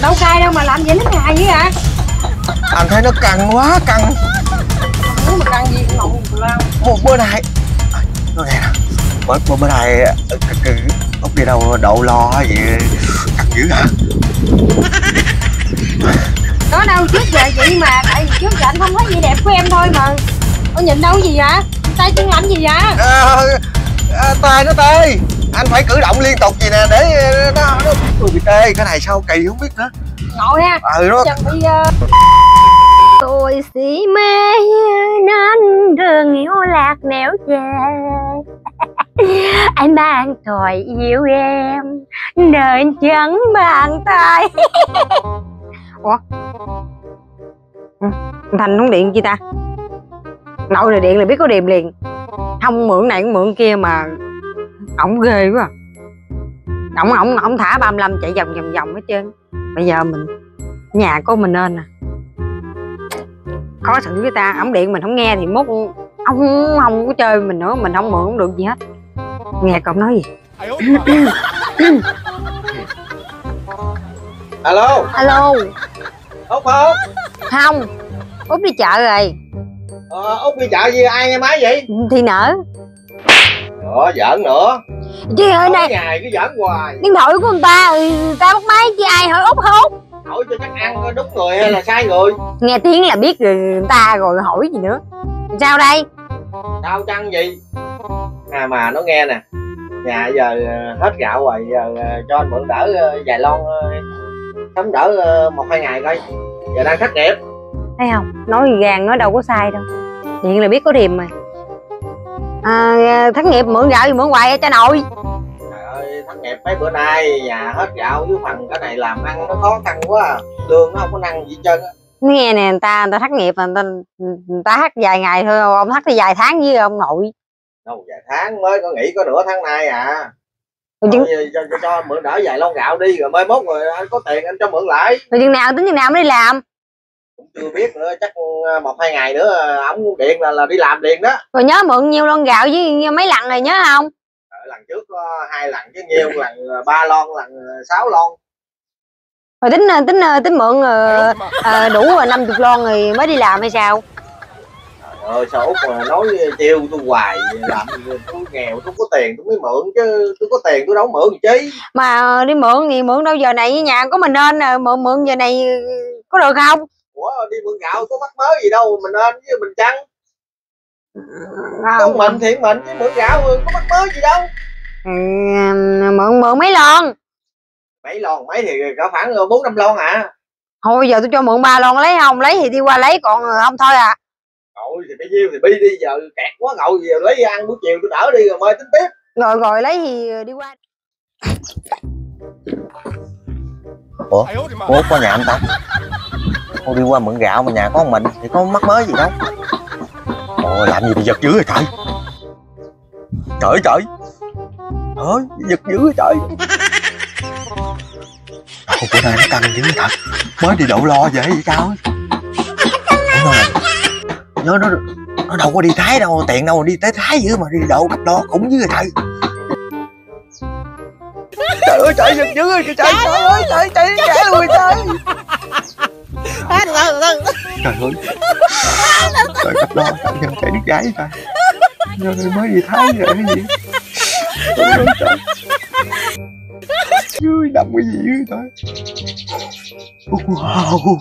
đâu cay đâu mà làm gì nó ngại vậy hả anh thấy nó căng quá căng. Muốn mà căng gì? Cũng lao. Một bữa nay À, nó nghe nè. Bữa, bữa, bữa nay ờ, đi đâu đậu lo vậy căng dữ hả? Đó đâu trước giờ vậy mà tại vì trước giờ anh không thấy gì đẹp của em thôi mà. Ôi nhìn đâu gì vậy? Tay chân làm gì vậy? À, à, tay nó tê anh phải cử động liên tục gì nè bị tê cái này sao kỳ không biết nữa. Ngồi ha. Ừ nó uh... tôi si mê nên đường yêu lạc nẻo về anh mang tội yêu em đời chẳng bàn tay. Ủa? Ừ, thành không điện chi ta? Nội này điện là biết có điềm liền. Không mượn này cũng mượn kia mà ổng ghê quá à. Ổng ổng ổng thả 35 chạy vòng vòng vòng hết trơn. Bây giờ mình nhà của mình nên à khó xử với ta ổng điện mình không nghe thì mốt ông không có chơi mình nữa mình không mượn không được gì hết. Nghe cậu nói gì? Alo? Alo? Út không không út đi chợ rồi. Ờ, út đi chợ gì ai nghe máy vậy? Thì nở. Ủa giỡn nữa ơi Tối này ngày cứ giỡn hoài. Điện thoại của người ta người ta bắt máy chứ ai hỏi út không hỏi cho chắc ăn đúng người hay là sai người? Nghe tiếng là biết rồi người ta rồi hỏi gì nữa. Sao đây? Sao chăng gì à mà nó nghe nè. Nhà giờ ờ, hết gạo rồi. Giờ ờ, cho anh mượn đỡ vài lon ờ, sống đỡ một hai ngày coi. Giờ đang thất nghiệp. Thấy không? Nói gì gan nói đâu có sai đâu. Điện là biết có điềm mà à, thất nghiệp mượn gạo thì mượn hoài cho nội? Trời ơi thất nghiệp mấy bữa nay nhà hết gạo với phần cái này làm ăn nó khó khăn quá à. lương nó không có năng gì hết trơn á. Nghe nè người ta người ta thất nghiệp người ta người ta thắt vài ngày thôi ông thắt thì vài tháng với ông nội. Đâu vài tháng mới có nghỉ có nửa tháng nay à. Chừng, cho, cho, cho mượn đỡ vài lon gạo đi rồi mai mốt rồi anh có tiền anh cho mượn lại. Rồi chừng nào tính chừng nào mới đi làm chưa biết nữa chắc ờ, một hai ngày nữa ờ, ổng điện là là đi làm liền đó. Rồi nhớ mượn nhiêu lon gạo với mấy lần rồi nhớ không? Ờ, lần trước có hai lần chứ nhiêu lần ba lon lần ờ, sáu lon. Rồi tính tính tính mượn đủ năm chục lon rồi mới đi làm hay sao? Trời ơi sao út mà nói chiêu tôi hoài làm tôi nghèo tôi có tiền tôi mới mượn chứ tôi có tiền tôi đâu mượn gì chứ mà đi mượn thì mượn đâu giờ này nhà có mình nên mượn mượn giờ này có được không ủa đi mượn gạo có mắc mới gì đâu mình nên với mình chăng? Ờ, không mình thì mình chứ mượn gạo có mắc mới gì đâu. Ừ, mượn mượn mấy lon? Mấy lon mấy thì có khoảng ờ, bốn năm lon à. Thôi giờ tôi cho mượn ba lon lấy không? Lấy thì đi qua lấy còn không thôi à. Rồi thì bấy nhiêu thì bi đi giờ kẹt quá ngầu giờ lấy ăn buổi chiều tôi đỡ đi rồi mai tính tiếp. Rồi rồi lấy thì đi qua. Ủa? Ủa qua nhà anh ta Cô đi qua mượn gạo mà nhà có mình thì có mắc mới gì đâu. Ồ làm gì bị giật dữ rồi trời? Trời trời. Trời giật dữ rồi trời. Ồ bữa nay nó căng dữ rồi thật Mới đi đậu lo vậy vậy sao Nhớ nó nó đâu có đi Thái đâu Tiền đâu mà đi tới Thái dữ mà đi đậu cặp lo cũng dữ rồi trời. Trời ơi trời, giật dữ rồi trời. Trời ơi trời trời trẻ luôn rồi trời trời ơi. Trời cặp đo trời nhân chạy đứt gái ta nhân mới đi thái rồi cái gì? Trời ơi trời Ui, đậm cái gì vậy trời wow.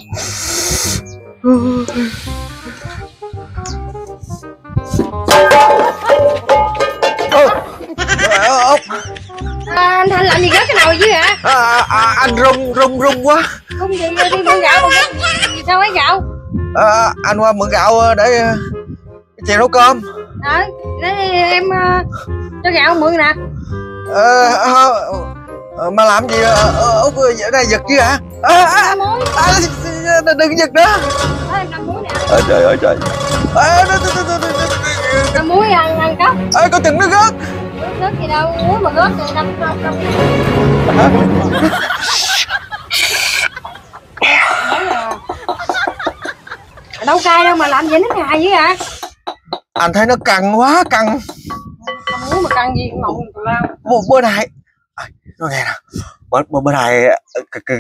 À, anh thanh làm gì gớt cái nồi chứ hả? À, à, anh rung rung rung quá không gì đi mượn gạo gớt sao lấy gạo à, anh qua mượn gạo để ờ, chiều nấu cơm ờ để em ờ, cho gạo mượn nè Ờ, ờ, ờ, mà làm gì ờ, ờ, út ở đây giật chứ hả à, à, à, đừng giật nữa Ờ, à, trời ơi trời à, muối ăn ăn cốc à, có chừng nó rớt gớt gì đâu muối mà gớt thì năm năm đâu cay đâu mà làm gì nó ngại dữ hả anh thấy nó căng quá căng. Không muốn mà căng gì tào lao một bữa à, nó nghe nè. Bữa, bữa, bữa nay ờ,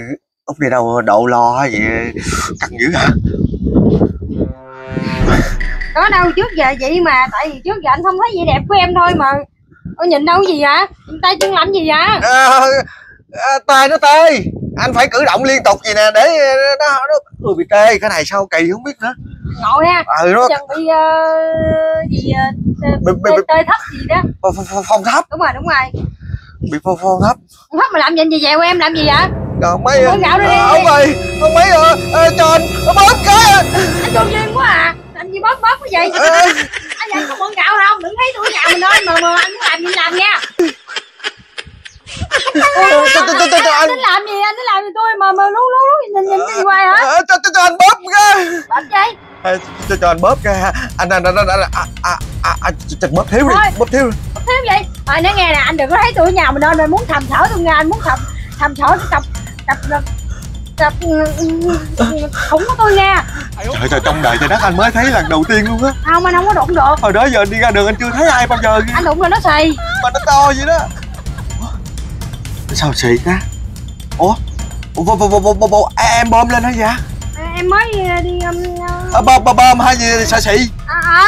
út đi đâu độ lo vậy căng dữ hả có đâu trước giờ vậy mà tại vì trước giờ anh không thấy vẻ đẹp của em thôi mà. Ôi, nhìn đâu gì vậy? Tay chân lạnh gì vậy? À, à, tay nó tê anh phải cử động liên tục gì nè để nó nó ừ, bị tê cái này sao kỳ không biết nữa ngồi ha ừ nó chân bị uh, gì uh, Bị- bị- tê, bị- tê thấp gì đó phong, phong thấp đúng rồi đúng rồi bị phong, phong thấp thấp mà làm gì vậy em làm gì vậy còn mấy gạo ông ơi ông mấy ờ, ờ, cho anh bóp cái à. anh vô duyên quá à anh gì bóp bóp cái gì Ờ, anh dạy có con gạo không đừng thấy tôi nhà mình nói mà mà anh muốn làm gì làm nha ờ, cho- cho- cho- cho anh tôi mà mà lú lú lú nhìn nhìn gì hoài hả ờ, cho, cho, cho anh bóp cái bóp gì Ờ, cho, cho anh bóp cái anh anh anh anh anh à, à, à, à, cho, cho bóp thiếu đi bóp thiếu bóp thiếu vậy rồi nói nghe nè anh đừng có thấy tôi nhà mình đâu nên muốn thầm thở tôi nghe anh muốn thầm thầm thở cặp cặp cặp khủng của tôi nha trời trời trong đời trời đất anh mới thấy lần đầu tiên luôn á không anh không có đụng được hồi đó giờ anh đi ra đường anh chưa thấy ai bao giờ anh đụng là nó xì mà nó to vậy đó sao xì ta ủa ủa bộ, bộ, bộ, bộ, bộ, bộ, em bơm lên hả dạ À, em mới ờ, đi um, à, bơm bơm bơm hay gì xà xì à, à,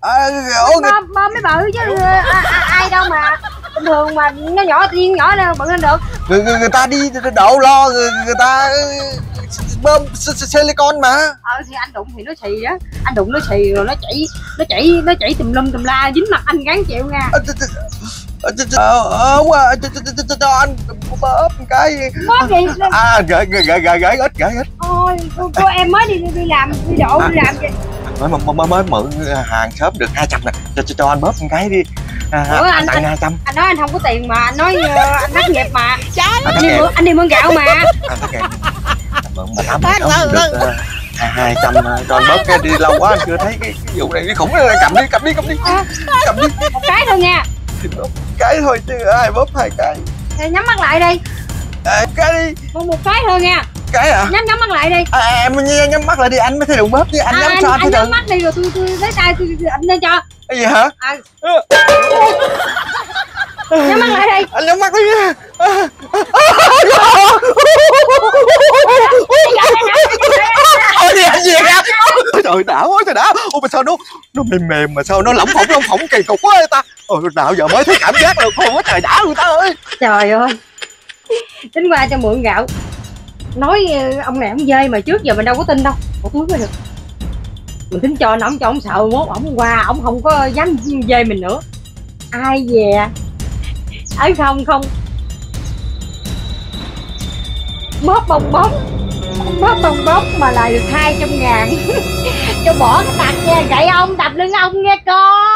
à, ủa bơm bơm mới bự chứ ờ, à, à, ai đâu mà bình thường mà nó nhỏ tiên nhỏ lên bự lên được người, người, người ta đi độ lo người, người ta ừ, bơm si- si- silicon mà ờ thì anh đụng thì nó xì đó anh đụng nó xì rồi nó chảy nó chảy nó chảy tùm lum tùm la dính mặt anh gán chịu nha Ờ, ờ, ờ, ờ, không à cho anh bóp một cái. Bóp gì à gửi gửi gửi gửi gửi ít gửi ít. Ôi cô, cô em mới đi đi làm đi độ đi làm vậy. Mới mới mới, mới mượn hàng shop được 200 nè. Cho cho, cho anh bóp một cái đi. À, Ủa, anh- tặng anh- 200 anh nói anh không có tiền mà anh nói ờ, anh thất nghiệp mà. Anh đi mượn anh đi mượn gạo mà. Anh thất nghiệp. Mượn mà tám được hai trăm cho anh bóp cái đi lâu quá anh chưa thấy cái, cái vụ này cái khủng này cầm đi cầm đi cầm đi. Ờ, cầm đi. một cái thôi nha. Bóp cái thôi chứ ai bóp hai cái Thì nhắm mắt lại đi. À, cái đi. Một một cái thôi nha. Cái à nhắm nhắm mắt lại đi. À, em nhắm, nhắm mắt lại đi anh mới thấy đường bóp chứ anh à, nhắm anh, sao anh anh nhắm mắt đi rồi tôi tôi lấy tay tôi, anh lên cho. Cái gì hả? À, nhắm mắt lại đi. Anh nhắm mắt đi. Nha Ôi gì anh gì ra Trời đảo quá trời đảo Ôi mà sao nó Nó mềm mềm mà sao nó lỏng phỏng lỏng phỏng kỳ cục quá vậy ta Ôi nào giờ mới thấy cảm giác được có trời, đã người ta ơi. Trời ơi. Tính qua cho mượn gạo. Nói ờ, ông này ông dê mà trước giờ mình đâu có tin đâu. Một túi mới được. Mình tính cho nó, ông cho ông sợ mốt ổng qua ổng không có dám dê mình nữa. Ai về? Ấy không không. Bóp bông bóp bóp bông bóp mà lại được hai trăm ngàn. Cho bỏ cái tạc nha gậy ông đập lưng ông nghe con.